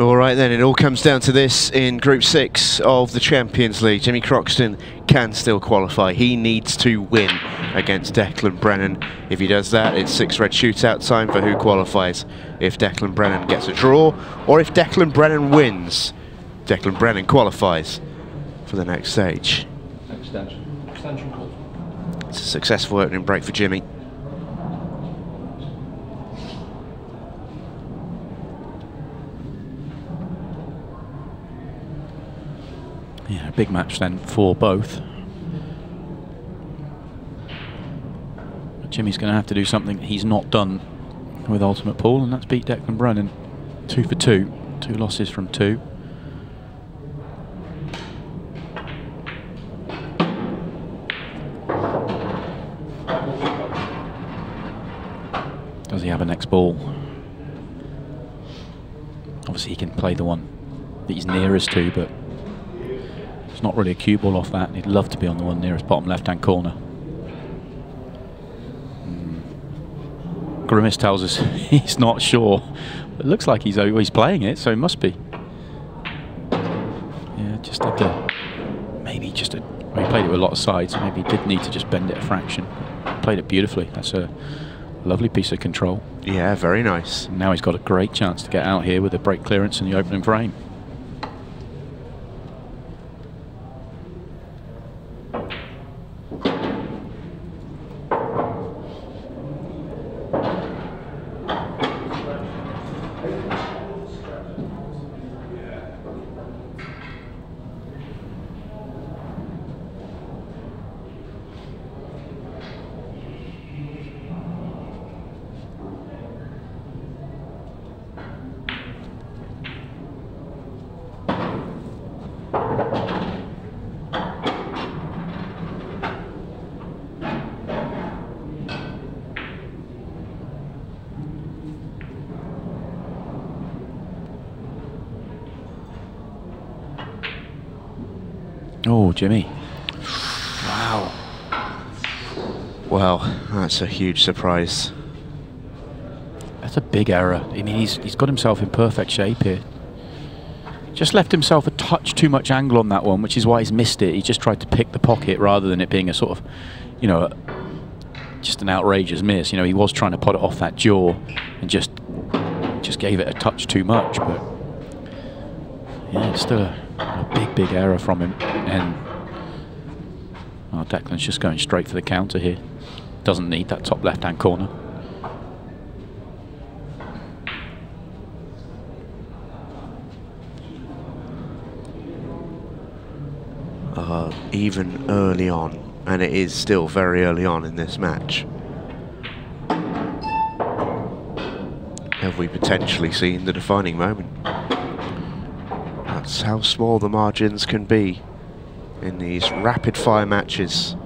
All right then, it all comes down to this in Group 6 of the Champions League. Jimmy Croxton can still qualify. He needs to win against Declan Brennan. If he does that, it's six red shootout time for who qualifies. If Declan Brennan gets a draw, or if Declan Brennan wins, Declan Brennan qualifies for the next stage. Extension. Extension call. It's a successful opening break for Jimmy. Yeah, a big match then for both. Jimmy's going to have to do something he's not done with Ultimate Pool, and that's beat Declan Brennan. Two for two. Two losses from two. Does he have a next ball? Obviously, he can play the one that he's nearest to, but it's not really a cue ball off that. He'd love to be on the one nearest bottom left-hand corner. Mm. Grimace tells us he's not sure. It looks like he's always playing it, so he must be. Yeah, just had to maybe just a. Well, he played it with a lot of sides. So maybe he did need to just bend it a fraction. Played it beautifully. That's a lovely piece of control. Yeah, very nice. And now he's got a great chance to get out here with a break clearance in the opening frame. Amen. Oh, Jimmy. Wow. Well, that's a huge surprise. That's a big error. I mean, he's, he's got himself in perfect shape here. Just left himself a touch too much angle on that one, which is why he's missed it. He just tried to pick the pocket rather than it being a sort of, you know, a, just an outrageous miss. You know, he was trying to pot it off that jaw and just just gave it a touch too much. But yeah, it's still a, a big, big error from him. And oh, Declan's just going straight for the counter here. Doesn't need that top left-hand corner. Uh, even early on, and it is still very early on in this match. Have we potentially seen the defining moment? How small the margins can be in these rapid fire matches.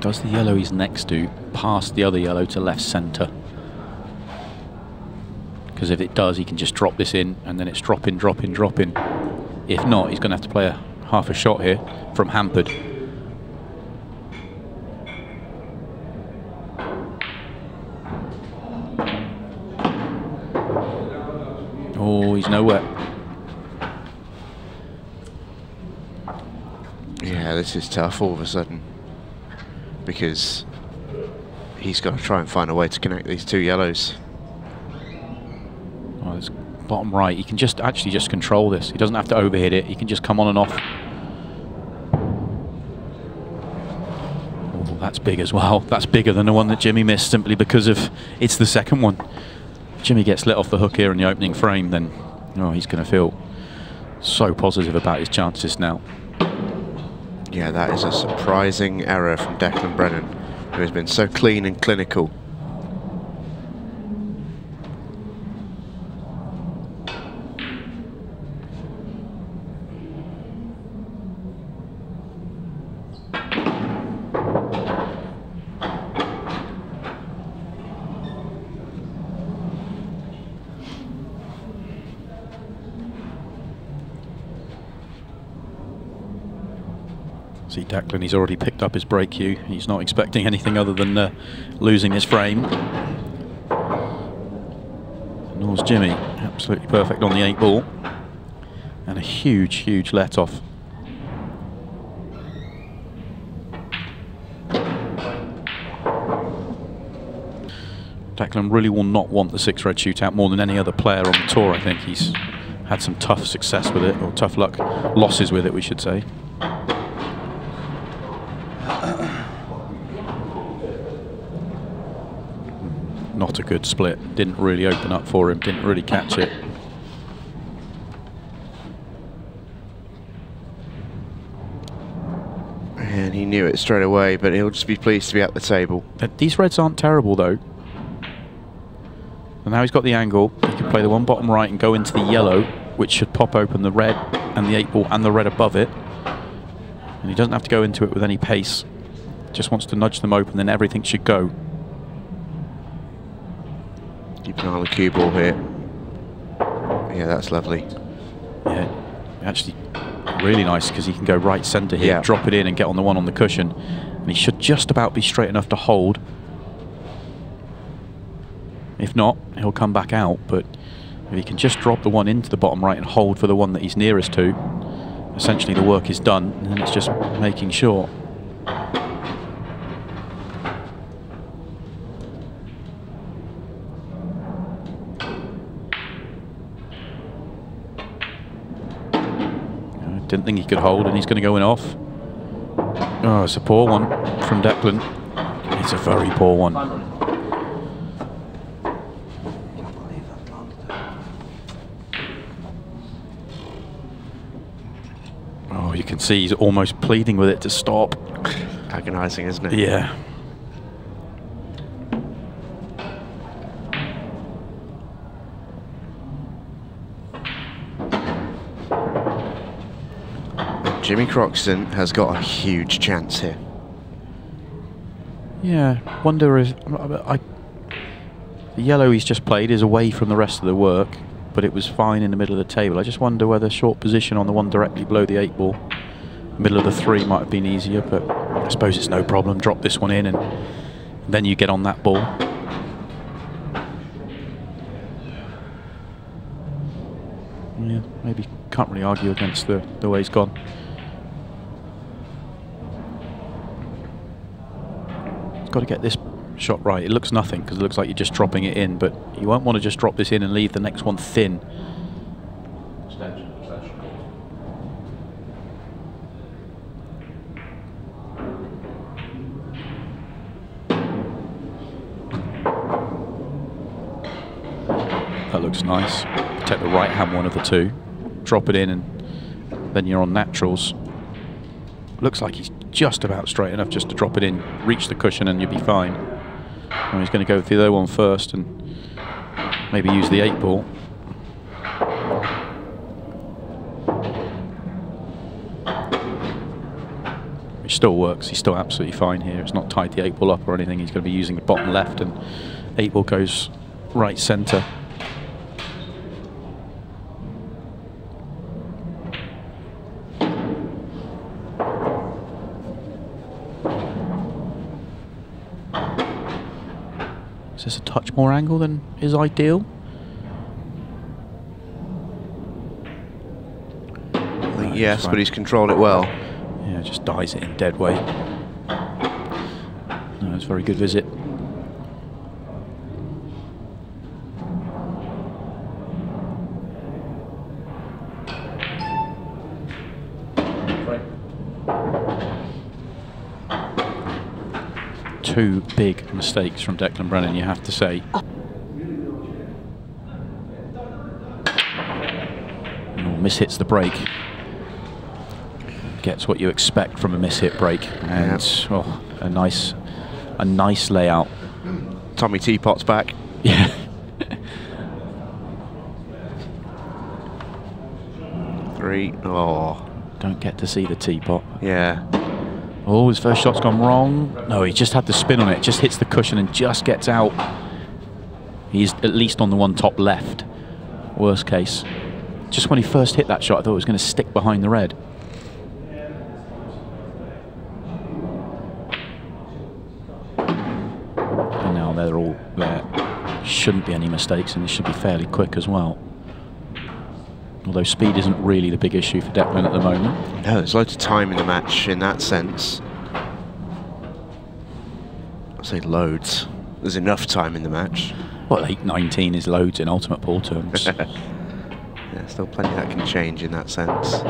Does the yellow he's next to pass the other yellow to left centre? Because if it does, he can just drop this in, and then it's dropping, dropping, drop in, drop in. If not, he's going to have to play a half a shot here from hampered. Oh, he's nowhere. Yeah, this is tough all of a sudden because he's got to try and find a way to connect these two yellows. Oh, it's bottom right. He can just actually just control this. He doesn't have to overhit it. He can just come on and off. Oh, that's big as well. That's bigger than the one that Jimmy missed simply because of it's the second one. Jimmy gets let off the hook here in the opening frame, then oh, he's going to feel so positive about his chances now. Yeah, that is a surprising error from Declan Brennan, who has been so clean and clinical. See Declan, he's already picked up his break cue. He's not expecting anything other than uh, losing his frame. Nor's Jimmy, absolutely perfect on the eight ball. And a huge, huge let off. Declan really will not want the six red shootout more than any other player on the tour. I think he's had some tough success with it, or tough luck, losses with it, we should say. A good split. Didn't really open up for him. Didn't really catch it. And he knew it straight away, but he'll just be pleased to be at the table. Uh, These reds aren't terrible though. And now he's got the angle. He can play the one bottom right and go into the yellow, which should pop open the red and the eight ball and the red above it. And he doesn't have to go into it with any pace. Just wants to nudge them open, then everything should go. Keep an eye on the cue ball here. Yeah, that's lovely. Yeah, actually really nice because he can go right centre here, Yeah. drop it in and get on the one on the cushion. And he should just about be straight enough to hold. If not, he'll come back out. But if he can just drop the one into the bottom right and hold for the one that he's nearest to, essentially the work is done. And then it's just making sure. Didn't think he could hold, and he's going to go in off. Oh, it's a poor one from Declan. It's a very poor one. Oh, you can see he's almost pleading with it to stop. Agonising, isn't it? Yeah. Jimmy Croxton has got a huge chance here. Yeah, wonder if I, the yellow he's just played is away from the rest of the work, but it was fine in the middle of the table. I just wonder whether short position on the one directly below the eight ball, middle of the three might have been easier, but I suppose it's no problem. Drop this one in, and then you get on that ball. Yeah, maybe can't really argue against the the way he's gone. Got to get this shot right. It looks nothing because it looks like you're just dropping it in, but you won't want to just drop this in and leave the next one thin. That looks nice. Take the right hand one of the two, drop it in, and then you're on naturals. Looks like he's just about straight enough just to drop it in, reach the cushion, and you'll be fine. And he's going to go with the other one first and maybe use the eight ball. It still works. He's still absolutely fine here. It's not tied the eight ball up or anything. He's going to be using the bottom left, and eight ball goes right centre. Is a touch more angle than is ideal? I think Right, yes, but he's controlled it well. Yeah, just dies it in dead weight. No, it's a very good visit. Two big mistakes from Declan Brennan, you have to say. Oh, mishits the break. Gets what you expect from a mishit break, and oh, a nice, a nice layout. Tommy Teapot's back. Yeah. Three. Oh, Don't get to see the teapot. yeah. Oh, his first shot's gone wrong. No, he just had the spin on it. Just hits the cushion and just gets out. He's at least on the one top left. Worst case. Just when he first hit that shot, I thought it was going to stick behind the red. And now they're all there. Shouldn't be any mistakes, and this should be fairly quick as well. Although speed isn't really the big issue for Declan at the moment. No, there's loads of time in the match in that sense. I say loads. There's enough time in the match. Well, 8.19 is loads in Ultimate Pool terms. Yeah, still plenty that can change in that sense.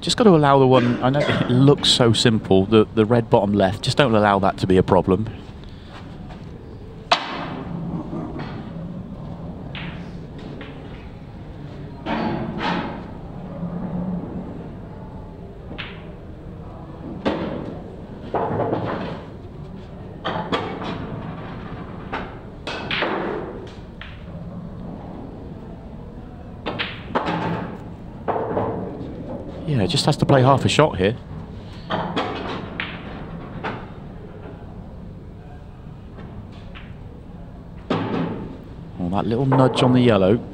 just got to allow the one. I know it looks so simple. The the red bottom left. Just don't allow that to be a problem. Yeah, just has to play half a shot here. Well, that little nudge on the yellow.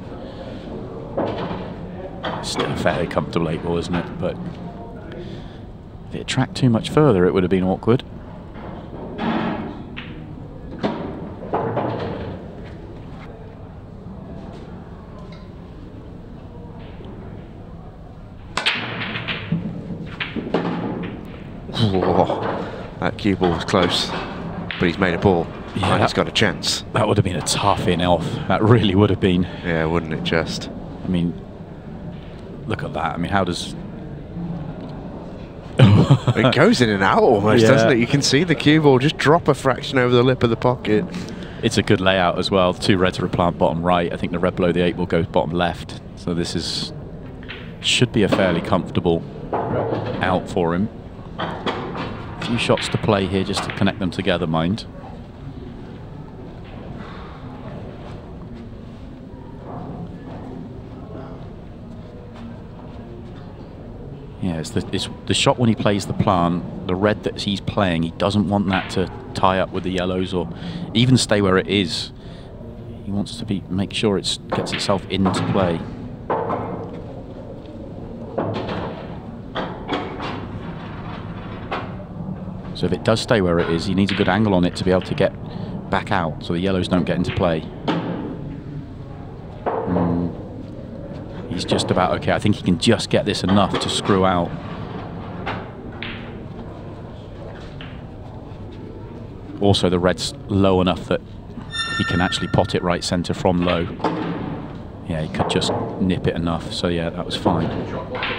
Still a fairly comfortable eight ball, isn't it? But if it tracked too much further, it would have been awkward. Whoa, that cue ball was close, but he's made a ball. Yeah, and he's got a chance. That would have been a tough in off. That really would have been. Yeah, wouldn't it just? I mean, look at that. I mean, how does. It goes in and out almost, Yeah. doesn't it? You can see the cue ball just drop a fraction over the lip of the pocket. It's a good layout as well. Two reds are plant bottom right. I think the red below the eight will go bottom left. So this is should be a fairly comfortable out for him. Few shots to play here just to connect them together, mind. Yeah, it's the, it's the shot when he plays the plan, the red that he's playing, he doesn't want that to tie up with the yellows or even stay where it is. He wants to be make sure it gets itself into play. So if it does stay where it is, he needs a good angle on it to be able to get back out so the yellows don't get into play. Mm. He's just about okay. I think he can just get this enough to screw out. Also, the red's low enough that he can actually pot it right centre from low. Yeah, he could just nip it enough. So yeah, that was fine.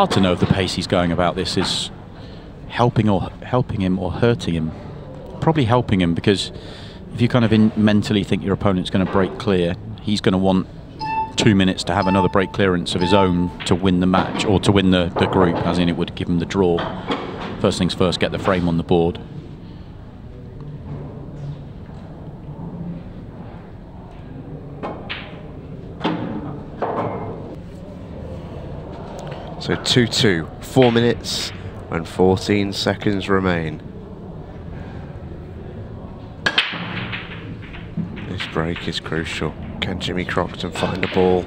Hard to know if the pace he's going about this is helping or helping him or hurting him. Probably helping him because if you kind of in mentally think your opponent's going to break clear, he's going to want two minutes to have another break clearance of his own to win the match or to win the, the group, as in it would give him the draw. First things first, get the frame on the board. So 2-2, four minutes and 14 seconds remain. This break is crucial. Can Jimmy Croxton find the ball?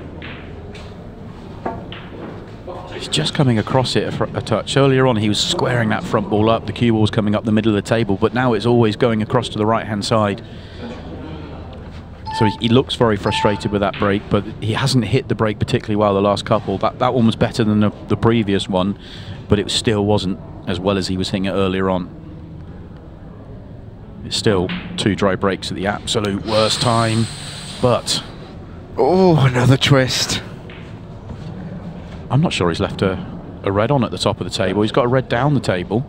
He's just coming across it a, a touch. Earlier on, he was squaring that front ball up. The cue ball was coming up the middle of the table, but now it's always going across to the right hand side. So he, he looks very frustrated with that break, but he hasn't hit the break particularly well the last couple. That that one was better than the, the previous one, but it still wasn't as well as he was hitting it earlier on. It's still two dry breaks at the absolute worst time, but Oh, another twist. I'm not sure he's left a, a red on at the top of the table. He's got a red down the table.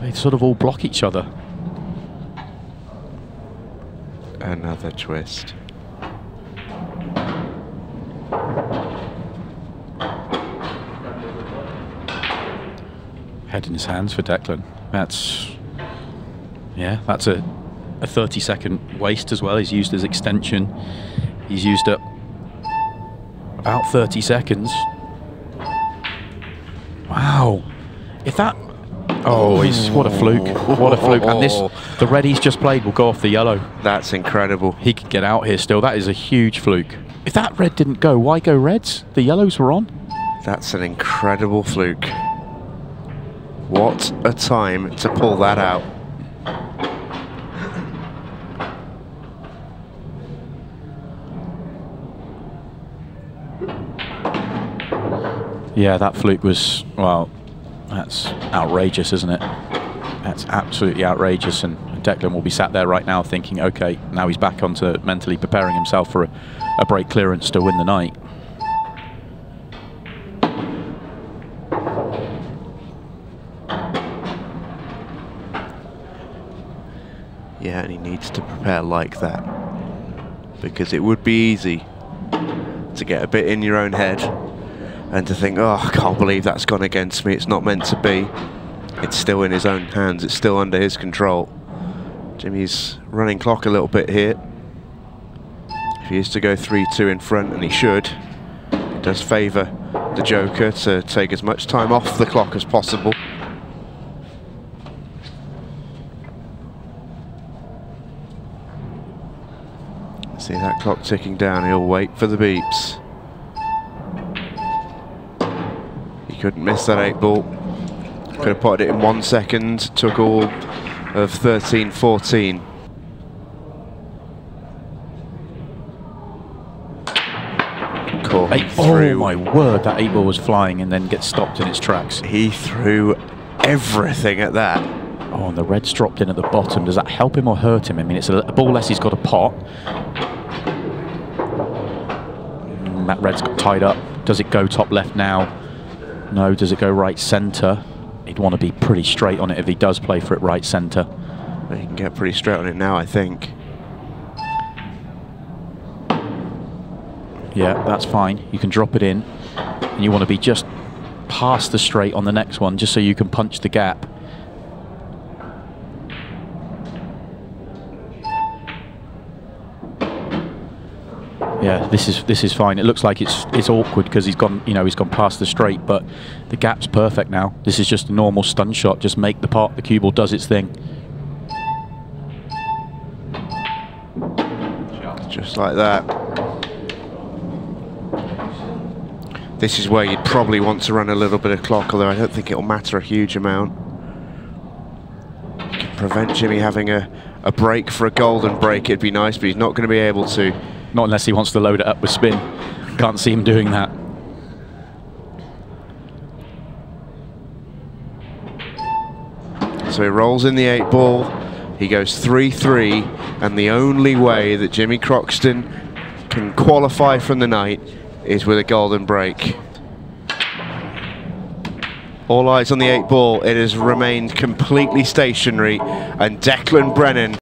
They sort of all block each other. Another twist. Head in his hands for Declan. That's yeah, that's a a 30 second waste as well. He's used his extension. He's used up about 30 seconds. Wow. If that Oh, he's what a fluke! What a fluke! And this, oh. the red he's just played will go off the yellow. That's incredible. He could get out here still. That is a huge fluke. If that red didn't go, why go reds? The yellows were on. That's an incredible fluke. What a time to pull that out. Yeah, that fluke was, well, that's outrageous, isn't it? That's absolutely outrageous. And Declan will be sat there right now thinking, okay, now he's back onto mentally preparing himself for a, a break clearance to win the night. Yeah, and he needs to prepare like that. Because it would be easy to get a bit in your own head and to think, oh, I can't believe that's gone against me. It's not meant to be. It's still in his own hands. It's still under his control. Jimmy's running clock a little bit here. If he is to go 3-2 in front, and he should, it does favour the Joker to take as much time off the clock as possible. See that clock ticking down, he'll wait for the beeps. Couldn't miss that eight ball. Could have potted it in one second, took all of 13, 14. Caught Eight, oh my word, that eight ball was flying and then gets stopped in its tracks. He threw everything at that. Oh, and the red's dropped in at the bottom. Does that help him or hurt him? I mean, it's a, a ball less he's got a pot. Mm, that red's got tied up. Does it go top left now? No. Does it go right centre? He'd want to be pretty straight on it if he does play for it right centre. He can get pretty straight on it now, I think. Yeah, that's fine. You can drop it in. And you want to be just past the straight on the next one, just so you can punch the gap. Yeah, this is this is fine. It looks like it's it's awkward because he's gone, you know, he's gone past the straight, but the gap's perfect now. This is just a normal stun shot. Just make the part the cue ball does its thing. Just like that. This is where you'd probably want to run a little bit of clock, although I don't think it'll matter a huge amount. You can prevent Jimmy having a, a break for a golden break, it'd be nice, but he's not going to be able to. Not unless he wants to load it up with spin. Can't see him doing that. So he rolls in the eight ball, he goes 3-3, and the only way that Jimmy Croxton can qualify from the night is with a golden break. All eyes on the eight ball. It has remained completely stationary, and Declan Brennan